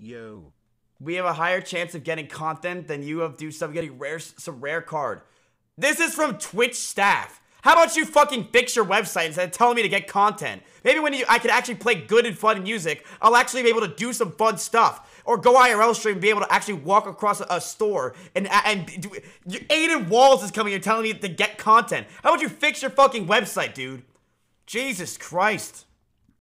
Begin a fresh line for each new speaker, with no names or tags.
Yo.
We have a higher chance of getting content than you of do some getting rare some rare card. This is from Twitch staff. How about you fucking fix your website instead of telling me to get content? Maybe when you, I can actually play good and fun music, I'll actually be able to do some fun stuff. Or go IRL stream and be able to actually walk across a, a store and and do, Aiden Walls is coming here telling me to get content. How about you fix your fucking website, dude? Jesus Christ.